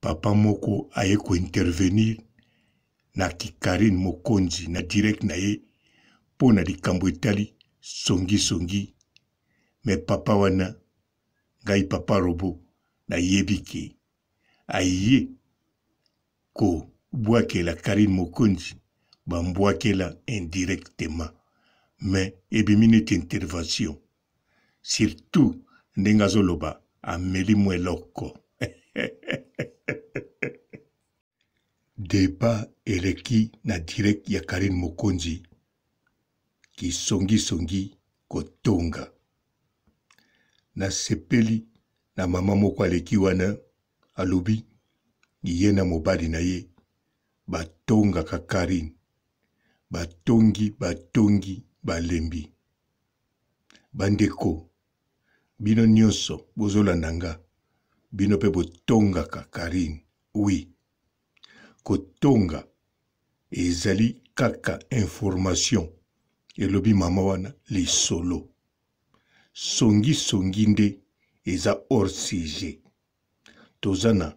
papa moko aye ko intervenir na kikarine mokonzi na direct na ye mpo na likambo etali songisongi me papa wana ngai papa robo nayebi ke aye kobwakela karine mokonzi bambwakela indirectement me ebimi neti intervention surtout ndenge azoloba ameli mwa eloko deba eleki na direct ya karine mokonzi kisongisongi kotonga nasepeli na mama moko aleki wana alobi ye na mobali na ye batongaka karine batongi batongi balembi bandeko bino nyonso bozolanda nga bino mpe botongaka karine wi kotonga ezali kaka information elobi mama wana lisolo songisongi nde eza hors sujet toza na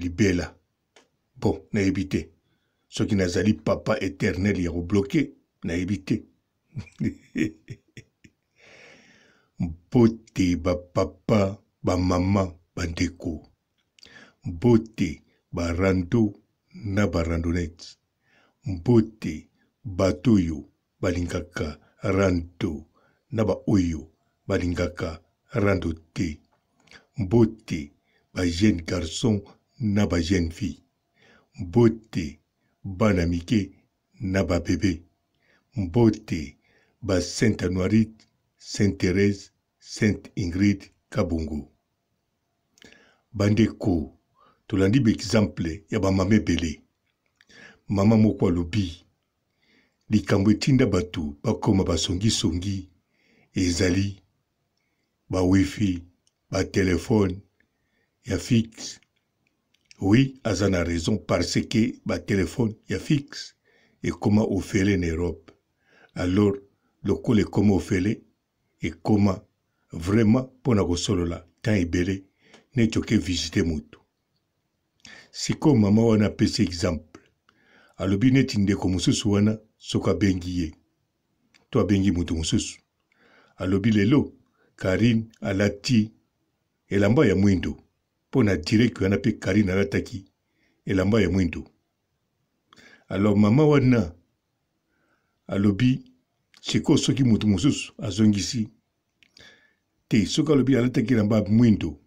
libela bon nayebi te soki nazali papa éternel ya kobloke nayebi te mbote bapapa bamama bandeko mbote barando na barandonete mbote bato oyo balingaka rando na baoyo balingaka rando te. Mbote ba jeune garçon na ba jeune fille. Mbote bana mike na ba bebe. Mbote ba Sainte Anuarite, Sainte Therese, Sainte Ingrid Kabongo. Bandeko, tolandi ba exemple ya ba mama ebele. Mama moko alobi Likambo etinda bato bakoma basongisongi ezali ba wifi, ba telefone ya fixe. Oui, aza na raison parce que ba telefone ya fixe ekoma ofele na Europe. Alors lokola ekoma ofele ekoma vraiment mpo na kosolola temps ebele neti oke visite motu. sikoyo mama wana apesi exemple alobi neti ndeko mosusu wana soko abengi ye to abengi moto mosusu alobi lelo karine alati elamba ya mwindo mpo na direct wana mpe karine alataki elamba ya mwindo alors mama wana alobi sikoyo soki moto mosusu azongisi te soki alobi alataki elamba ya mwindo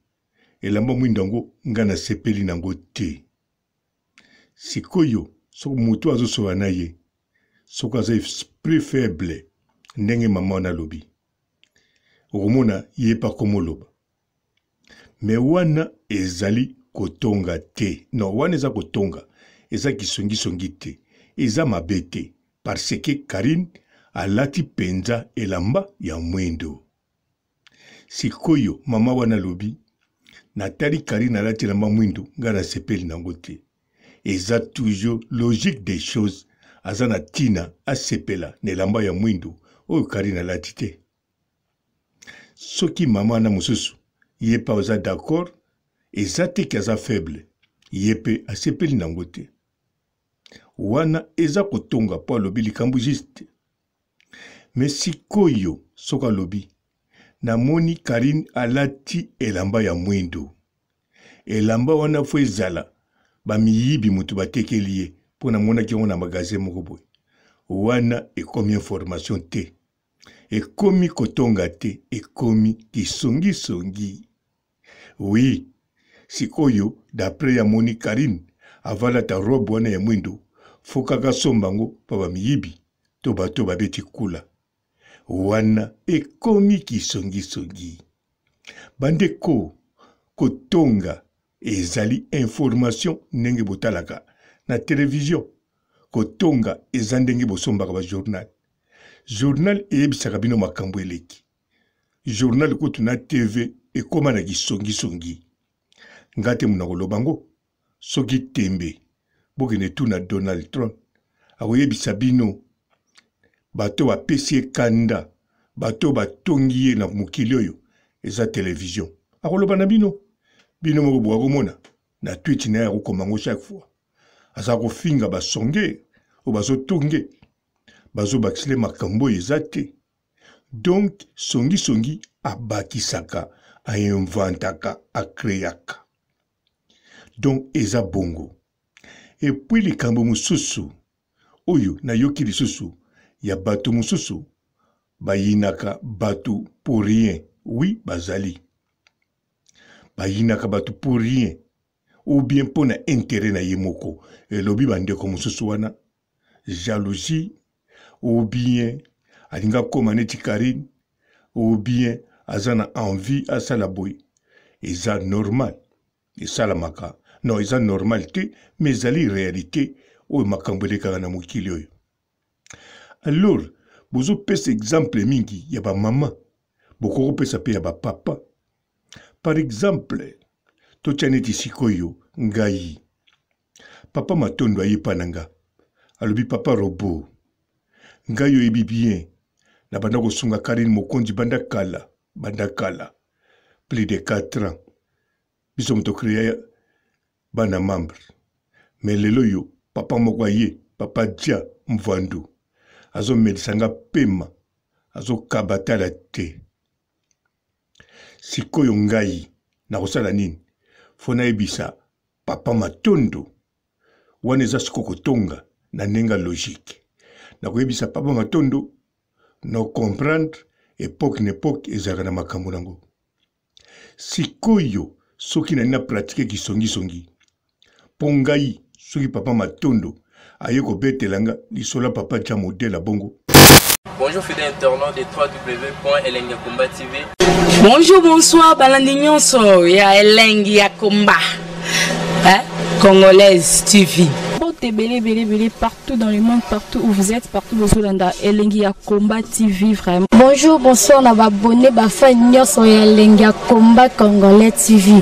elamba mwindo yango ngai nasepeli nango te sikoyo soki moto azosola na ye soki aza esprit faible ndenge mama wana alobi okomona ye mpe akomoloba me wana ezali kotonga te no wana eza kotonga eza kisongisongi te eza mabe te parce que karine alati mpenza elamba ya mwindo sikoyo mama wana alobi natali kari nalati elamba mwindu ngai nasepeli nango te eza toujours logique des choses aza na ntina asepela na elamba ya mwindu oyo kari nalati te soki mama wana mosusu ye mpe aza d'accord eza te ke aza faible ye mpe asepeli nango te wana eza kotonga mpo alobi likambo juste me sikoyo soki alobi namoni karine alati elamba ya mwindu elamba wana fo ezala bamiyibi moto batekeli ye mpo namonaki yango na magaze moko boye wana ekomi information te ekomi kotonga te ekomi kisongisongi Oui, sikoyo d'après ya moni Karine avalata robe wana ya mwindo fokaka somba ngo pa bamiyibi to bato babeti kula wana ekomi kisongisongi bandeko kotonga ezali information ndenge botalaka na televizio kotonga eza ndenge bosombaka bajournal journal eyebisaka bino makambo eleki journal kutu na tv ekóma na kisongisongi nga te mona koloba yango soki tembe bokende tu na donald trump akoyebisa bino bato bapesi ye kanda bato batongi ye na mokili oyo eza televizio akoloba na bino bino moko boka komona na twiti na ye akokoma yango chaque fois aza kofinga basonge oyo bazotonge bazobakisile makambo oyo eza te donk songisongi abakisaka ainventaka akreaka donk eza bongo epui likambo mosusu oyo nayoki lisusu ya bato mosusu bayinaka bato pour rien wi bazali bayinaka bato pour rien ou bien mpo na intere na ye moko elobi bandeko mosusu wana jalousie ou bien alingi akóma neti karine ou bien aza na envie asala boye eza normal esalamaka non eza normal te mais ezali réalité oyo makambo elekaka na mokili oyo alors bozopesa exemple mingi ya bamama bokoki kopesa mpe ya bapapa par exemple totya neti sikoyo ngai Papa Matondo aye epai na nga, alobi papa Robo, ngai oyebi bien, nabanda kosunga Karine Mokonzi banda kala, banda kala, plus de 4 ans, biso moto créa bana membre, mais lelo yo papa moko aye, papa Dia Mvandu, azomelisa nga pema, azokabatala te. Sikoyo ngai nakosala nini? Fo nayebisa papa matondo wana eza siko kotonga na ndenge ya logique nakoyebisa papa matondo na comprendre epoke na epoke ezalaka na makambo nango sikoyo soki nani na pratike kisongisongi mpo ngai soki papa matondo aye kobetela nga lisola papa ja modela bongo Bonjour fidèle internaute de www.elengiakombatv. Bonjour, bonsoir, balandi nyonso ya elengi ya komba. Hein? Congolaise TV. Bote belé belé belé partout dans le monde, partout où vous êtes, partout où vous êtes, elengi ya combat TV vraiment. Bonjour, bonsoir, na ba abonné ba fan nyonso ya elengi ya combat congolais TV.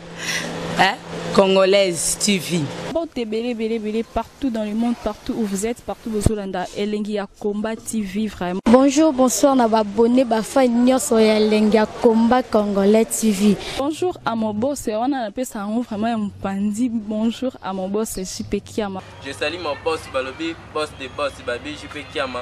hein? Congolaise TV. Mbote bele bele bele partout dans le monde, partout où vous êtes, partout bozolanda Elengi ya Combat TV vraiment. Bonjour, bonsoir na babonne ba fan nyonso ya Elengi ya Combat Congolais TV. Bonjour à mon boss, wana na pesa yango vraiment ya mpanzi. Bonjour à mon boss JP Kiama. Je salue mon boss Balobi, boss de boss Babi JP Kiama.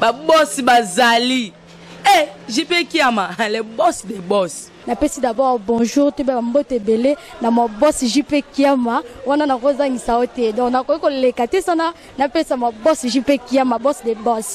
ba boss bazali eh JP Kiama le boss des boss napesi d'abord bonjour toyeba bambote ebele na mwa boss jp kiama wana nakozangisa yo te donc nakoki koleka te sana napesa mwa boss jp kiama boss de boss